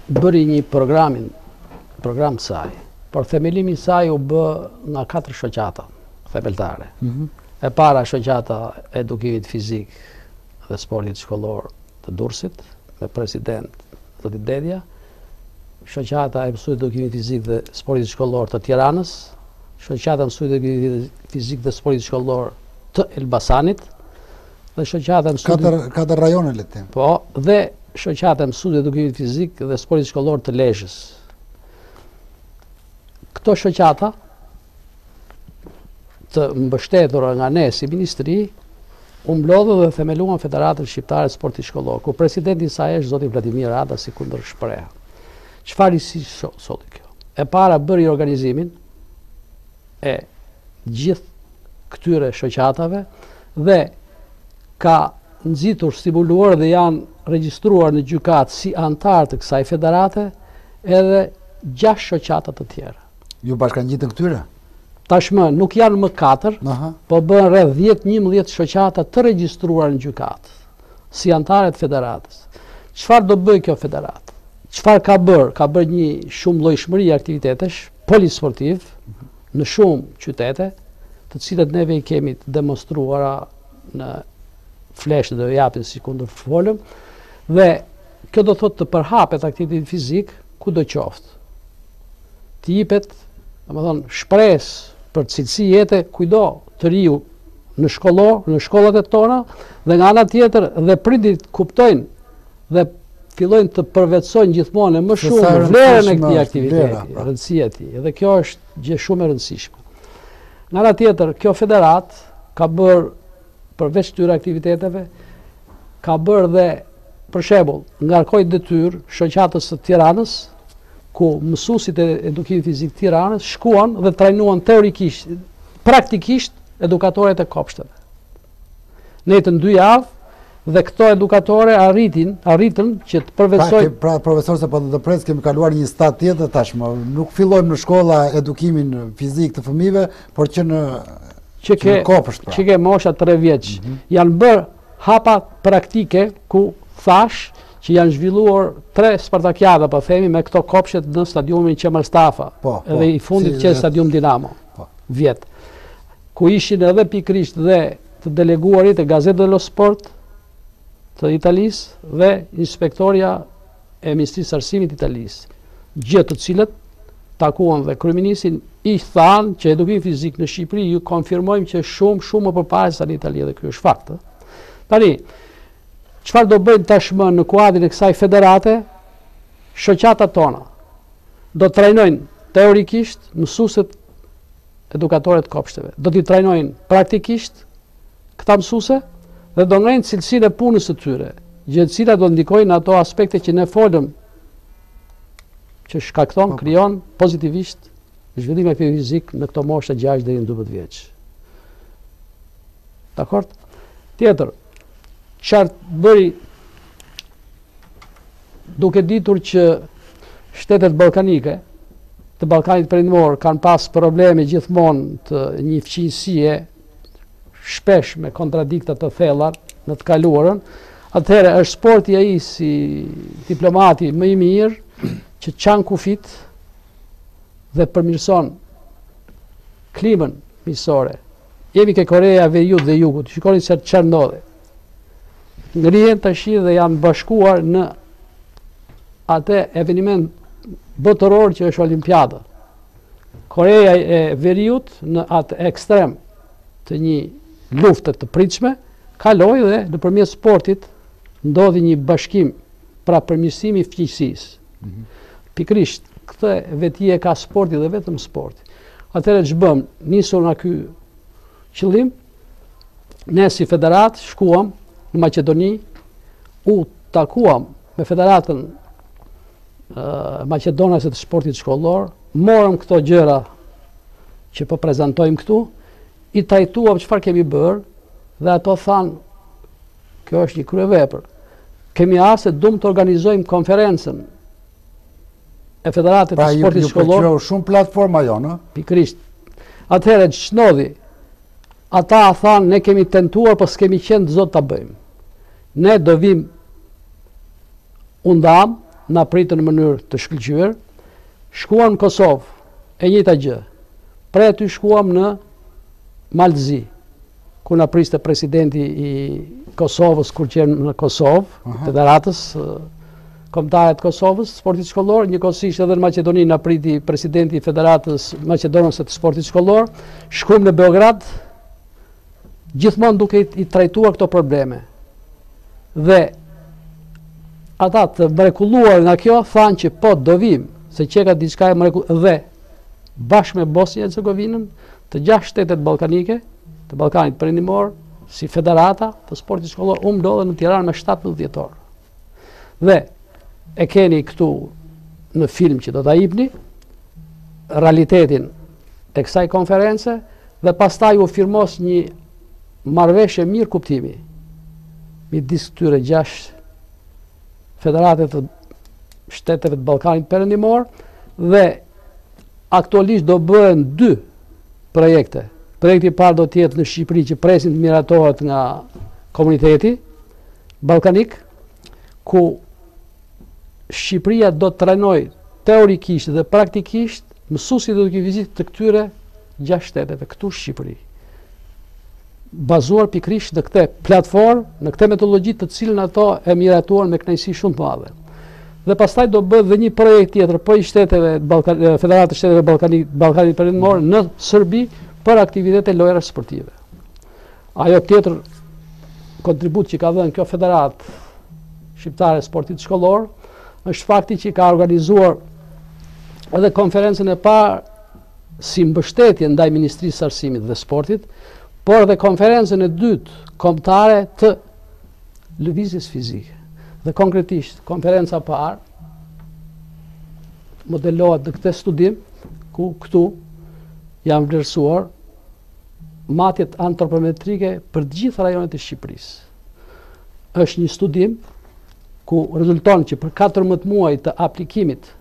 bëri një programin, program saj, por themelimi i saj u bë nga katër shoqata themeltare. Mm -hmm. E para shoqata e edukimit fizik dhe sportit shkollor, të Durrësit me president Zoti Dedja, Shoqata e Mësuesve Edukimit Fizik dhe Sportit Shkollor të Tiranës, Shoqata e Mësuesve Edukimit Fizik dhe Sportit Shkollor të Elbasanit dhe Shoqata e Mësuesit katër katër rajone le të them. Po, dhe Shoqata e Mësuesve Edukimit Fizik dhe Sportit Shkollor të Lezhës. Këto shoqata të mbështetura nga ne si ministri, u mblodhën dhe themeluan Federatën Shqiptare të Sportit Shkollor, ku presidenti i saj është zoti Vladimir Rada sikundër shpreha. Çfarë inicioi kjo? E para bëri organizimin e gjithë këtyre shoqatave dhe ka nxitur, stimuluar dhe janë regjistruar në gjykatë si anëtarë të kësaj federate edhe gjashtë shoqata të tjera. Iu bashkëngjitën këtyre? Tashmë nuk janë më katër, po bëhen rreth 10-11 shoqata të regjistruar në gjykatë, si anëtare të federatës. Çfarë do bëjë kjo federatë? Çfarë ka bërë? Ka bërë një shumëllojshmëri aktivitetesh, polisportiv, në shumë qytete, të cilat neve i kemi të demonstruara në flesh do japin sikundër folëm, dhe kjo do thotë të përhapet aktiviteti fizik, kudo qoftë. të jipet, domethënë, shpresë për cilësi jete kujdo të riu në shkollë, në shkollat e tona, dhe nga ana tjetër dhe prindët kuptojnë dhe fillojnë të përvetësojnë gjithmonë më shumë vlerën e këtij aktiviteti, pra. rëndësia e tij. Dhe kjo është gjë shumë e rëndësishme. Nga ana tjetër, kjo federatë ka bërë Përveç këtyre aktiviteteve, ka bërë dhe, për shembull, ngarkoi detyrë shoqatës së Tiranës, ku mësuesit e edukimit fizik të Tiranës shkuan dhe trajnuan teorikisht, praktikisht edukatoret e kopshteve. Ndejtën dy javë, dhe këto edukatore arritin, arritën që të përvesoj... Pra, pra profesor, se po të pres, kemi kaluar një stad tjetër tashmë, nuk fillojmë në shkolla edukimin fizik të fëmijëve, Por që në që ke kopsht pra. Që ke mosha 3 vjeç. Mm -hmm. Janë bërë hapa praktike ku thashë që janë zhvilluar tre spartakiada, po themi me këto kopshtet në stadiumin Qemal Stafa, po, po. edhe i fundit si, që është stadium Dinamo. Po. Vjet. Ku ishin edhe pikërisht dhe të deleguarit e Gazzetta dello Sport të Italisë dhe inspektorja e Ministrisë së Arsimit të Italisë, gjë të cilët takuan dhe kryeministrin, i thanë që edukimi fizik në Shqipëri ju konfirmojmë që është shumë shumë më përpara sesa në Itali dhe ky është fakt. Tani, çfarë do bëjnë tashmë në kuadrin e kësaj federate? Shoqatat tona do të trajnojnë teorikisht mësuesit edukatorët e kopshteve. Do t'i trajnojnë praktikisht këta mësues dhe do ngrenë cilësinë e punës së tyre, gjë e cila do ndikojnë në ato aspekte që ne folëm që shkakton, po, po. krijon pozitivisht zhvillimin fizik në këto mosha 6 deri në 12 vjeç. Dakord? Tjetër, çfarë bëri Duke ditur që shtetet ballkanike të Ballkanit Perëndimor kanë pas probleme gjithmonë të një fqinjësie shpesh me kontradikta të thella në të kaluarën, atëherë është sporti ai si diplomati më i mirë që çan kufijtë dhe përmirëson klimën miqësore. Jemi ke Koreja e Veriut dhe Jugut. Shikoni se çfarë ndodhi. ngrihen tashi dhe janë bashkuar në atë eveniment botëror që është Olimpiada. Koreja e Veriut në atë ekstrem të një lufte të pritshme kaloi dhe nëpërmjet sportit ndodhi një bashkim pra përmirësimi i fqinjësisë. Mm -hmm. Pikërisht këtë veti e ka sporti dhe vetëm sporti. Atëherë ç'bëmë? Nisur nga ky qëllim, Ne si federatë shkuam në Maqedoni, u takuam me federatën Maqedonase të sportit shkollor, morëm këto gjëra që po prezantojmë këtu, i trajtuam çfarë kemi bërë, dhe ato thanë, kjo është një kryevepër, kemi arsye duam të organizojmë konferencën, e federatave të Sportit Shkollor. Pra iu pëlqeu shumë platforma jonë? Pikërisht. Atëherë, ç'ndodhi, ata thanë, ne kemi tentuar, po s'kemi qenë të zotët ta bëjmë. Ne do vijmë. U ndamë, na pritën në mënyrë të shkëlqyer, shkuam në Kosovë, e njëta gjë, prej aty shkuam në Mal të Zi, ku na priste presidenti i Kosovës kur qemë në Kosovë, federatës kombëtare të Kosovës, sportit shkollor, njëkohësisht edhe në Maqedoni na priti presidenti i Federatës Maqedonase të Sportit Shkollor, shkuam në Beograd gjithmonë duke i trajtuar këto probleme. Dhe ata të mrekulluar nga kjo thanë që po do vijmë, se qenka diçka e mrekulluar dhe bashkë me Bosnjë e Hercegovinën, të gjashtë shtetet ballkanike, të Ballkanit Perëndimor, si federata të sportit shkollor, u mblodhën në Tiranë me 17 dhjetor. Dhe e keni këtu në film që do ta jepni, realitetin e kësaj konference, dhe pastaj u firmos një marrëveshje mirëkuptimi midis këtyre gjashtë Federate të shteteve të Ballkanit Perëndimor dhe aktualisht do bëhen dy projekte. Projekti i parë do të jetë në Shqipëri që presim të miratohet nga komuniteti ballkanik ku Shqipëria do të trajnojë teorikisht dhe praktikisht mësuesit e edukimit fizik të këtyre gjashtë shteteve këtu në Shqipëri. Bazuar pikërisht në këtë platformë, në këtë metodologji të cilën ata e miratuan me kënaqësi shumë të madhe. Dhe pastaj do bëhet dhe një projekt tjetër po i shteteve Ballkan Federatës të Shteteve Ballkanik Ballkanit Perëndimor në Serbi për aktivitete lojëra sportive. Ajo tjetër kontribut që ka dhënë kjo federatë shqiptare e sportit shkollor është fakti që ka organizuar edhe konferencën e parë si mbështetje ndaj Ministrisë së Arsimit dhe Sportit, por dhe konferencën e dytë kombëtare të lëvizjes fizike. Dhe konkretisht, konferenca e parë modelohet në këtë studim, ku këtu janë vlerësuar matjet antropometrike për gjithë rajonet e Shqipërisë. Është një studim ku rezulton që për 14 muaj të aplikimit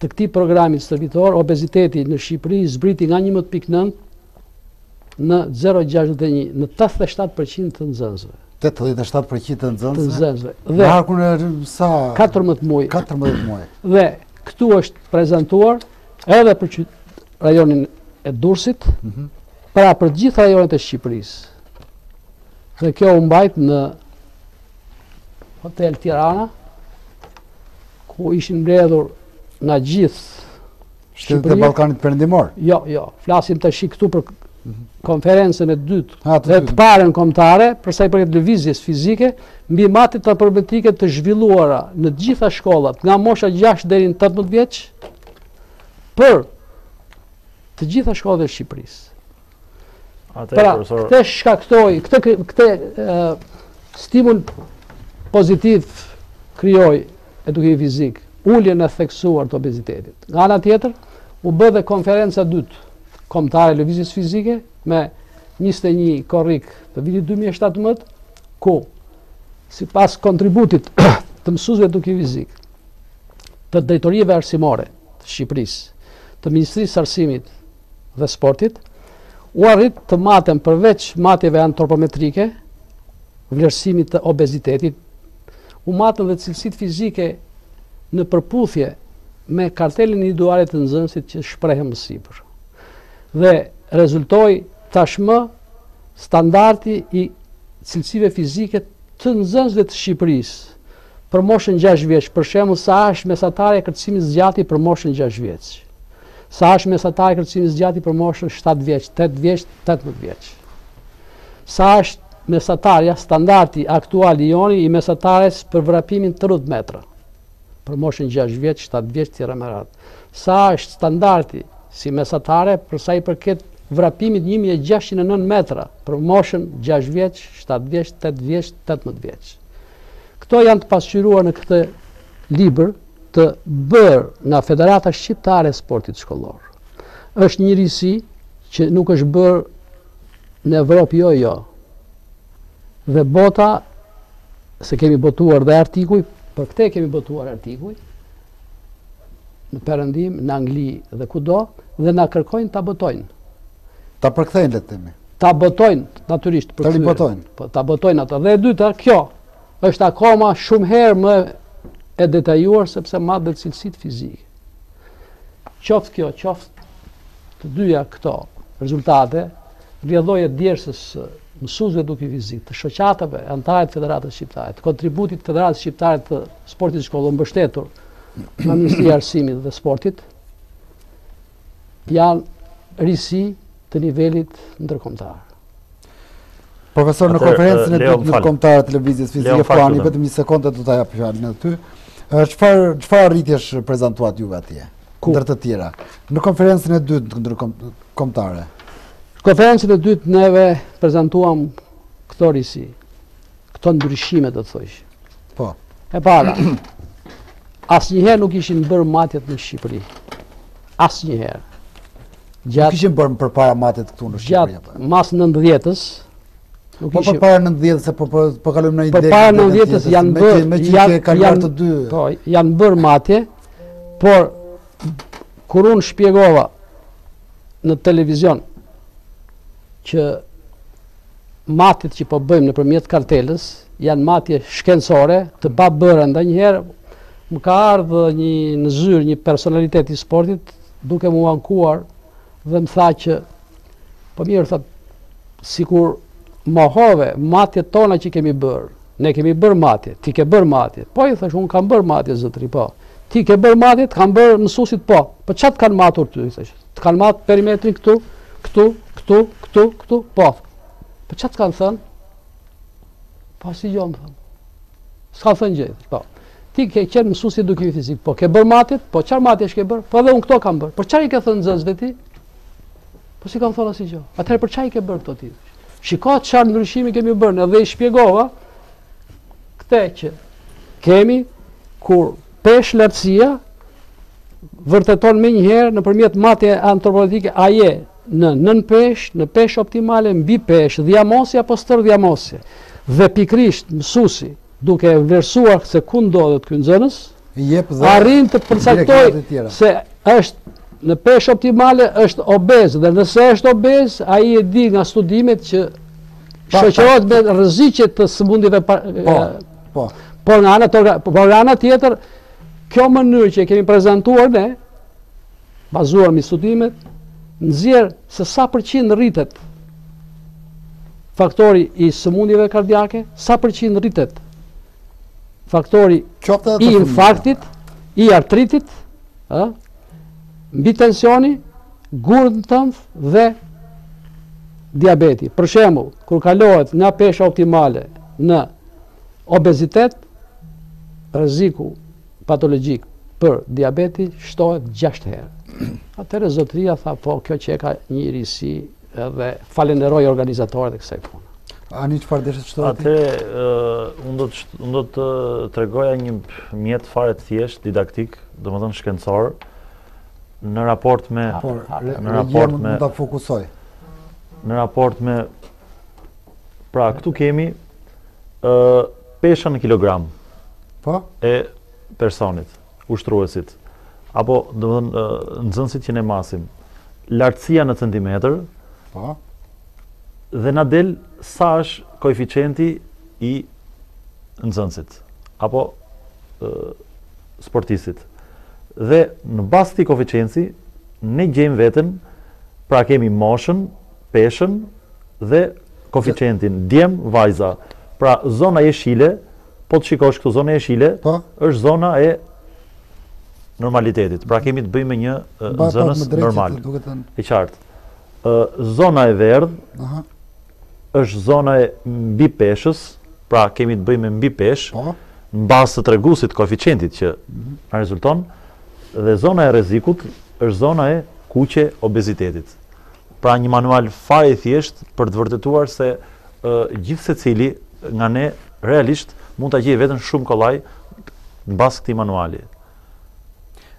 të këtij programi stërvitor, obeziteti në Shqipëri zbriti nga njëmbëdhjetë pikë nëntë në zero gjashtëdhjetë e një në tetëdhjetë e shtatë për qind të nxënësve. Tetëdhjetë e shtatë për qind të nxënësve? Të nxënësve. Në harkun e sa? Katërmbëdhjetë muaj. Katërmbëdhjetë muaj. Dhe këtu është prezantuar edhe për rajonin e Durrësit, mhm. pra për gjithë rajonet e Shqipërisë. Dhe kjo u mbajt në Hotel Tirana, ku ishin mbledhur nga gjithë Shqipëria. Shtetet e Ballkanit Perëndimor? Jo, jo, flasim tashi këtu për mhm. konferencën e dytë dhe të parën kombëtare, përsa i përket lëvizjes fizike, mbi matjet antropometrike të zhvilluara në të gjitha shkollat, nga mosha 6 deri në 18 vjeç, për të gjitha shkollat e Shqipërisë. Atë pra, profesor. Këtë shkaktoi, këtë këtë stimul pozitiv krijoi edukimi fizik, uljen e theksuar të obezitetit. Nga ana tjetër, u bë dhe konferenca e dytë kombëtare e lëvizjes fizike me 21 korrik të vitit 2017, ku sipas kontributit të mësuesve të edukimit fizik, të drejtorive arsimore të Shqipërisë, të Ministrisë së Arsimit dhe Sportit, u arrit të maten përveç matjeve antropometrike, vlerësimit të obezitetit, u matën dhe cilësitë fizike në përputhje me kartelën individuale të nxënësit që shprehëm më sipër. Dhe rezultoi tashmë standardi i cilësive fizike të nxënësve të Shqipërisë, Për moshën gjashtë vjeç, për shembull, sa është mesatare e kërcimit zgjati për moshën gjashtë vjeç. Sa është mesatare e kërcimit zgjati për moshën shtatë vjeç, tetë vjeç, tetëmbëdhjetë vjeç. Sa është mesatarja standardi aktual i joni i mesatares për vrapimin tridhjetë metra. Për moshën gjashtë vjeç, shtatë vjeç të tjera me radhë. Sa është standardi si mesatare për sa i përket vrapimit 1609 metra për moshën 6 vjeç, 7 vjeç, 8 vjeç, 18 vjeç. Këto janë të pasqyruar në këtë libër të bërë nga Federata Shqiptare e Sportit Shkollor. Është një risi që nuk është bërë në Evropë jo jo. Dhe bota se kemi botuar dhe artikuj, për këte kemi botuar artikuj, në përëndim, në Angli dhe kudo, dhe na kërkojnë ta botojnë. Ta përkthejnë, le të themi. Ta botojnë, natyrisht, për këtyre. Ta botojnë. Po, ta botojnë atë. Dhe e dyta, kjo, është akoma shumë herë më e detajuar, sepse mat dhe cilësitë fizike. Qoftë kjo, qoftë të dyja këto rezultate, rrjedhojë e djersës mësuesve edukimit fizik, të shoqatave, anëtare të Federatës Shqiptare, të kontributit Federatës Shqiptare të sportit shkollor, mbështetur, nga Ministria Arsimit dhe Sportit, Janë risi të nivelit ndërkombëtar. Profesor në konferencën e dytë ndërkombëtare të lëvizjes fizike më falni vetëm një sekondë do ta jap fjalën aty. Çfarë çfarë arritjesh prezantuat juve atje? Ndër të tjera, në konferencën e dytë ndërkombëtare. Konferencën e dytë neve prezantuam këto risi. Këto ndryshime do të thosha. Po. E para, asnjëherë nuk ishin bërë matjet në Shqipëri. Asnjëherë. Gjatë, nuk ishin bërë përpara matjet këtu në Shqipëri. Gjatë po. mas nëntëdhjetës, Po po përpara 90-ës apo po po kalojmë në ide. Përpara 90-ës janë bërë me që janë kaluar të dy. Po, janë bërë matje, por kur unë shpjegova në televizion që matjet që po bëjmë nëpërmjet kartelës janë matje shkencore, të pabëra ndonjëherë, më ka ardhë një në zyrë një personalitet i sportit duke m'u ankuar dhe më tha që po mirë thotë sikur mohove matjet tona që kemi bërë ne kemi bërë matjet ti ke bërë matjet po i thashë un kam bërë matjet zotri po ti ke bërë matjet kam bërë mësuesit po po ça të kanë matur ty i thashë Të kanë matë perimetrin këtu, këtu, këtu, këtu, këtu, po. Po ça të kanë thënë? Po asgjë s'më thanë. S'ka thënë gjë, po. Ti ke qenë mësues i edukimit fizik, po ke bërë matjet, po çfarë matjesh ke bërë? Po edhe unë këto kam bërë. Por çfarë i ke thënë nxënësve ti? Po s'i kam thënë asnjë gjë. Atëherë për çfarë i ke bërë këto ti? Shiko çfarë ndryshimi kemi bërë, edhe i shpjegova këtë që kemi kur Peshë lartësia vërteton menjëherë nëpërmjet matjes antropologjike a je në nënpeshë, në peshë optimale, mbipeshë, dhjamosje apo stërdhjamosje. Dhe pikërisht mësuesi duke e vlerësuar se ku ndodhet ky nxënës, jep dhe arrin të përcaktojë se është në peshë optimale është obez dhe nëse është obez, ai e di nga studimet që shoqërohet me rreziqe të sëmundjeve po, po. Po. Por nga ana tjetër, po nga ana tjetër, kjo mënyrë që kemi prezantuar ne, bazuar mbi studimet, nxjerr se sa përqind rritet faktori i sëmundjeve kardiake, sa përqind rritet faktori i infarktit, i artritit, ë, mbitensioni, gurë në tëmth dhe diabeti. Për shembull, kur kalohet nga pesha optimale në Obezitet, Rreziku patologjik për diabetin shtohet gjashtë herë. Atëherë zotëria tha, po kjo qenka një risi dhe falenderoj organizatorët e kësaj punë. Ani që çfarë deshe të shtoje? Atëherë, unë do të tregoja një mjet fare të thjeshtë, didaktik, domethënë shkencor, në raport me... Por, në raport me... Në raport me Pra, këtu kemi uh, pesha në kilogram po? e personit, ushtruesit, apo domethënë nxënësit që ne masim, lartësia në centimetër, po? dhe na del sa është koeficienti i nxënësit apo e, sportistit. Dhe në bazë të këtij koeficienti ne gjejmë veten pra kemi moshën, peshën dhe koeficientin djem vajza. Pra zona jeshile, po të shikosh këtu zona jeshile, po. është zona e normalitetit. Pra kemi të bëjmë me një zonë normale. E qartë. Zona e verdhë është zona e mbipeshës, pra kemi të bëjmë me mbipeshë, po. në bazë të tregusit, koeficientit që mhm. na rezulton, dhe zona e rrezikut është zona e kuqe e obezitetit. Pra një manual fare i thjeshtë për të vërtetuar se gjithsecili nga ne realisht mund ta gjejë veten shumë kollaj në bazë këtij manuali.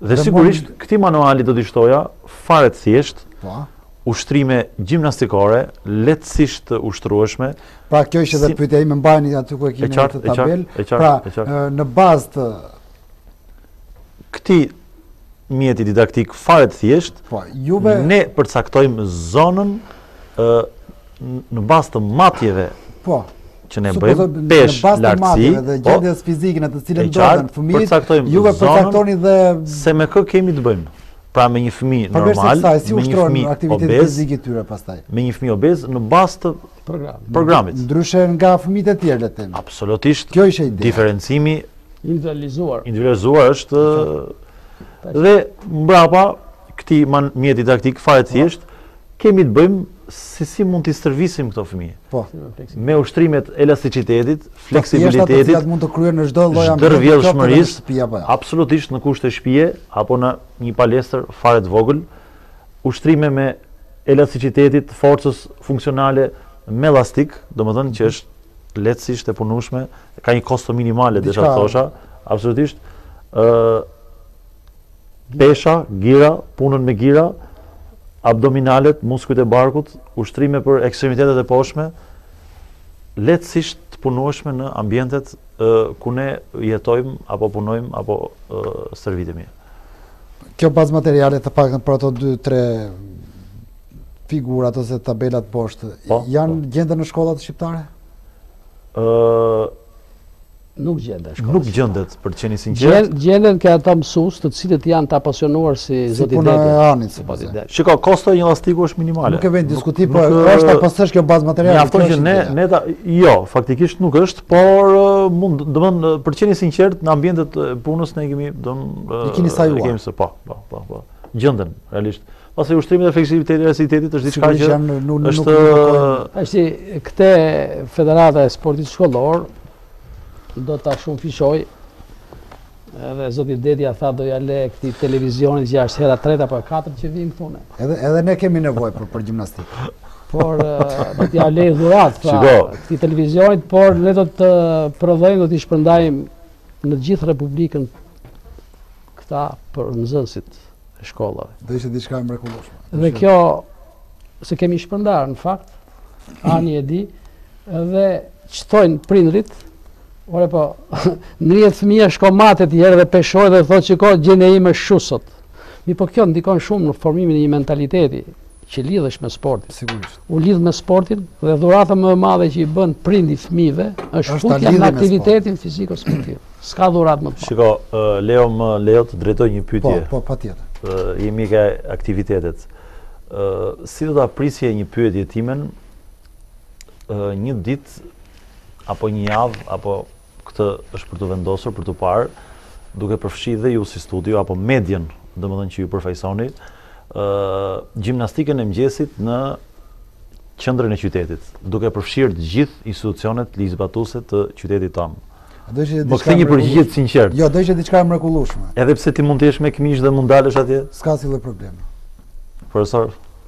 Dhe sigurisht këtij manuali do t'i shtoja fare thjesht. Po. Ushtrime gjimnastikore, lehtësisht të ushtrueshme. Pra kjo ishte edhe pyetja ime, mbajeni aty ku e keni atë tabelë. Pra në bazë të këtij mjeti didaktik fare të thjeshtë, po, juve... ne përcaktojmë zonën ë në bazë të matjeve. Po. Që ne bëjmë peshë lartësi në bazë të matjeve dhe po, gjendjes fizike në të cilën ndodhen fëmijët, juve përcaktoni dhe se me kë kemi të bëjmë. Pra me një fëmijë normal, saj, si me një fëmijë obez, tyre pastaj. me një fëmijë obez në bazë të programit. Ndryshe nga fëmijët e tjerë le të themi. Absolutisht. Kjo ishte ideja. Diferencimi Individualizuar. Individualizuar dhe mbrapa këtij mjeti didaktik fare të thjeshtë kemi të bëjmë si si mund t'i stërvisim këto fëmijë. Po. Me ushtrimet e elasticitetit, po, fleksibilitetit. Po, mund të kryhen në çdo lloj ambienti. Zhdërvjelltësisë. Po, jo. Absolutisht në kushte shtëpie apo në një palestër fare të vogël, ushtrime me elasticitetit, forcës funksionale me elastik, domethënë që është lehtësisht e punueshme, ka një kosto minimale desha të thosha, absolutisht ë pesha, gira, punën me gira, abdominalet, muskujt e barkut, ushtrime për ekstremitetet e poshtme, lehtësisht të punueshme në ambientet ku ne jetojmë apo punojmë apo stërvitemi. Kjo bazë materiale të paktën për ato 2-3 figurat ose tabelat poshtë, po, janë po. gjenden në shkollat shqiptare? Nuk gjenden shkollat. Nuk gjendet, për të qenë i sinqertë? Gjenden ka ata mësues të cilët janë të apasionuar si zoti Dedja. Si e anit, si pasi deti. Shiko, kosto e një elastiku është minimale. Nuk e vë në diskutim, po është e pasur kjo bazë materiale. Një afton që ne, ne ta, jo, faktikisht nuk është, Por mund, domethënë për të qenë i sinqertë në ambientet e punës ne kemi, domethënë kemi sa ju. Kemi sa po, po, po, po. Gjenden realisht. Pasi ushtrimet e fleksibilitetit, elasticitetit është diçka që është është këtë federata e sportit shkollor do ta shumëfishojë Edhe zoti Dedja tha do ia lë këtij televizionit që është hera e tretë apo e katërt që vijmë këtu ne. Edhe edhe ne kemi nevojë për për gjimnastikë. Por do t'ia lë dhuratë pra këtij televizionit, por ne do të prodhojmë do t'i shpërndajmë në gjithë republikën këta për nxënësit e shkollave. Do ishte diçka e mrekullueshme. Dhe kjo se kemi shpërndarë në fakt, ani e di, edhe ftojmë prindrit Ore po, ngrihet fëmija, shko matet një herë dhe peshohet dhe thotë që kjo gjendja ime s'shtyhet. Mirëpo kjo ndikon shumë në formimin e një mentaliteti që lidhet me sportin. Sigurisht. U lidh me sportin dhe dhurata më e madhe që i bën prindi fëmijëve është futja në aktivitetin fiziko sportiv. S'ka dhuratë më të madhe. Shiko, Leo më lejo të drejtoj një pyetje. Po, po patjetër. Jemi tek aktivitetet. Si do ta prisje një pyetje timen një ditë apo një javë apo këtë është për të vendosur për të parë duke përfshirë dhe ju si studio apo median, domethënë që ju përfaqësoni ë gjimnastikën e mëngjesit në qendrën e qytetit, duke përfshirë të gjithë institucionet ligjzbatuese të qytetit tonë. Do ishte diçka. Po një përgjigje të sinqertë. Jo, do ishte diçka e mrekullueshme. Edhe pse ti mund të jesh me këmishë dhe mund dalësh atje? S'ka asnjë problem. Profesor,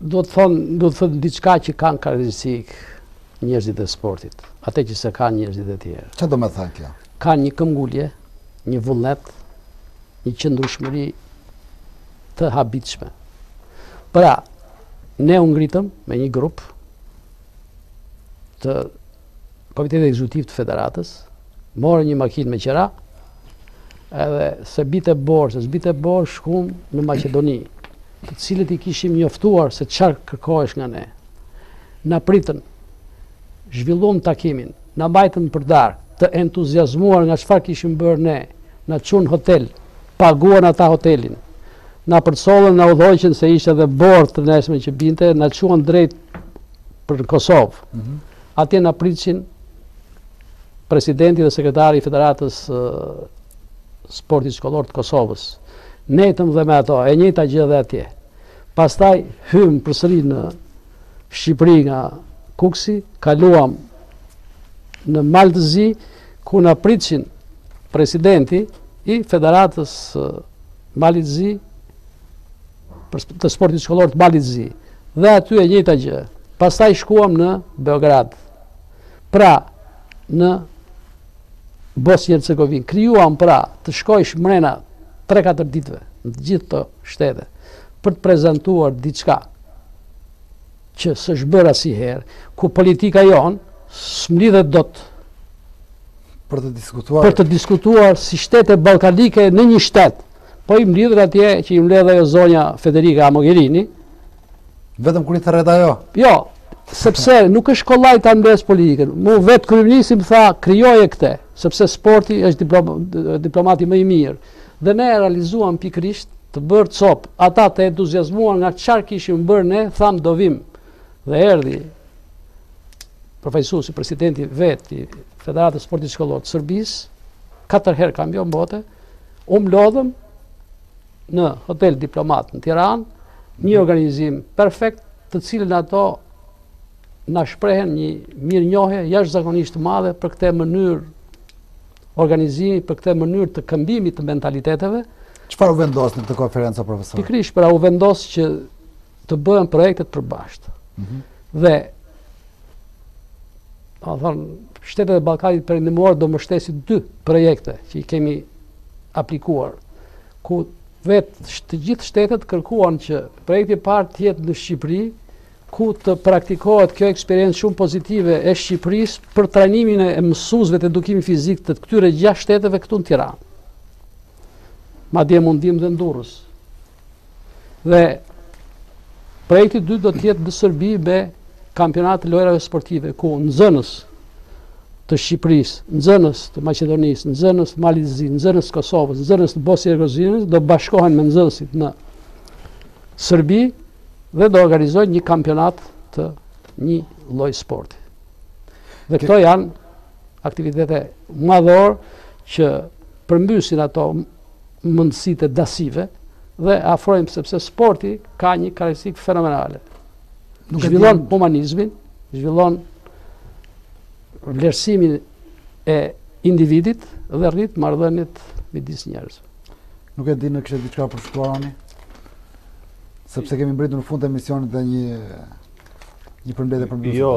Dua të them, dua të them diçka që kanë karakteristikë njerëzit e sportit, atë që s'e kanë njerëzit e tjerë. Ç'do me thënë kjo? Kanë një këmbëngulje, një vullnet, një qëndrueshmëri të habitshme. Pra, ne u ngritëm me një grup të Komitetit Ekzekutiv të Federatës morëm një makinë me qera, edhe se binte borë, se s'binte borë, shkum në Maqedoni, të cilët i kishim njoftuar se çar kërkohesh nga ne. Na pritën, zhvillum takimin, na mbajtën për darkë, të entuziazmuar nga çfarë kishim bërë ne, na çunë në hotel, paguan ata hotelin, na përcollën, na udhëhoqën se ishte dhe borë të nesërmen që binte, na çuan drejt për në Kosovë. Mhm. Atje na pritshin presidenti dhe sekretari i Federatës së Sportit Shkollor të Kosovës. Nejtëm dhe me ato, e njëjta gjë dhe atje. Pastaj hymë përsëri në Shqipëri nga Kukësi, kaluam në Mal të Zi, ku na pritshin presidenti i Federatës së Malit të Zi, të sportit shkollor të Malit të Zi. Dhe aty e njëjta gjë. Pastaj shkuam në Beograd. Pra, në Bosnjë e Hercegovinë krijuam pra të shkojsh mrena 3-4 ditëve në të gjithë këto shtete për të prezantuar diçka që s'është bërë asnjëherë, ku politika jonë s'mblidhet dot për të diskutuar për të diskutuar si shtete balkanike në një shtet. Po mblidhen atje që i mbledh ajo zonja Federica Mogherini. Vetëm kur i thërret ajo. Jo, sepse nuk është kollaj ta mbledhësh politikën. Mu vetë kryeministri më tha, krijoje këtë, sepse sporti është diplom, diplomati më i mirë. Dhe ne e realizuam pikërisht të bërë tok. Ata të entuziazmuar nga çfarë kishim bërë ne, thanë do vijmë. Dhe erdhi përfaqësuesi presidenti vetë i Federatës së Sportit Shkollor të Serbisë, katër herë kampion bote, U mblodhëm në Hotel Diplomat në Tiranë, një organizim perfekt, të cilën ato na shprehën një mirënjohje jashtëzakonisht të madhe për këtë mënyrë organizimi, për këtë mënyrë të këmbimit të mentaliteteve. Çfarë u vendos në këtë konferencë profesor? Pikërisht, pra u vendos që të bëhen projekte të përbashkëta. Mhm. Dhe, a thonë, shtetet e Ballkanit Perëndimor do mbështesin dy projekte që i kemi aplikuar, ku vetë të gjithë shtetet kërkuan që projekti i parë të jetë në Shqipëri, ku të praktikohet kjo eksperiencë shumë pozitive e Shqipërisë për trajnimin e mësuesve të edukimit fizik të këtyre gjashtë shteteve këtu në Tiranë. Madje mundim dhe në Durrës. Dhe projekti i dytë do të jetë në Serbi me kampionat të lojrave sportive, ku nxënës të Shqipërisë, nxënës të Maqedonisë, nxënës të Malit të Zi, nxënës të Kosovës, nxënës të Bosnjë-Hercegovinës, do bashkohen me nxënësit në Serbi dhe do organizojnë një kampionat të një lloj sporti. Dhe këto janë aktivitete madhore që përmbysin ato mundësitë e ndasive dhe afrojmë sepse sporti ka një karakteristikë fenomenale. Nuk zhvillon din... humanizmin, zhvillon vlerësimin e individit dhe rrit marrëdhëniet midis njerëzve. Nuk e di në kishit diçka për të shtuar, sepse kemi mbërritur në fund të emisionit dhe një Një përmbledhje përmbledhje. Jo,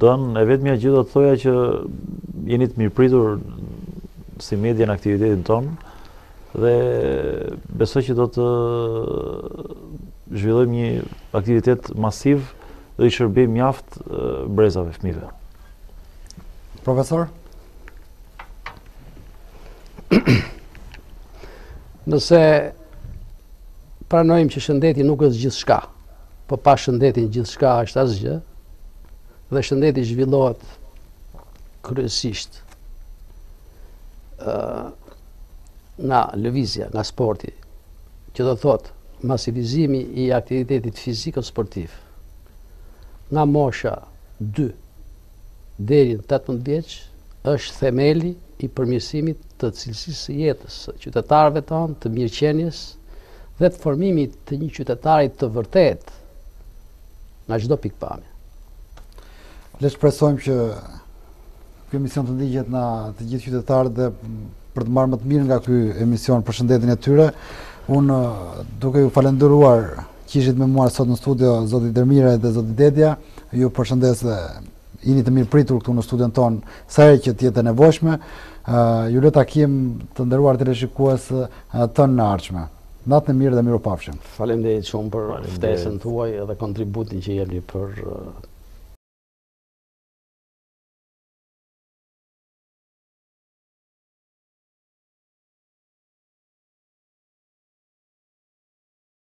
dmth e vetmja gjë do të thoja që jeni të mirëpritur si media në aktivitetin tonë dhe besoj që do të zhvillojmë një aktivitet masiv dhe i shërbejmë mjaft brezave fëmijëve. Profesor? Nëse pranojmë që shëndeti nuk është gjithçka, Po pa shëndetin gjithçka është asgjë dhe shëndeti zhvillohet kryesisht nga lëvizja, nga sporti, që do thotë masivizimi i aktivitetit fiziko-sportiv nga mosha 2 deri në tetëmbëdhjetë vjeç është themeli i përmirësimit të cilësisë së jetës së qytetarëve tanë, të mirëqenies dhe të formimit të një qytetari të vërtetë nga çdo pikëpamje. Le të shpresojmë që ky emision të ndiqet nga të gjithë qytetarët dhe për të marrë më të mirë nga ky emision për shëndetin e tyre. Unë duke ju falënderuar Që ishit me mua sot në studio zoti Dermiraj dhe zoti Dedja. Ju përshëndes dhe jini të mirëpritur këtu në studion tonë sa herë që të jetë e nevojshme. Ju lë takim të nderuar teleshikues të enjten e ardhshme. Natën e mirë dhe mirupafshim. Faleminderit shumë për ftesën tuaj dhe kontributin që jepni për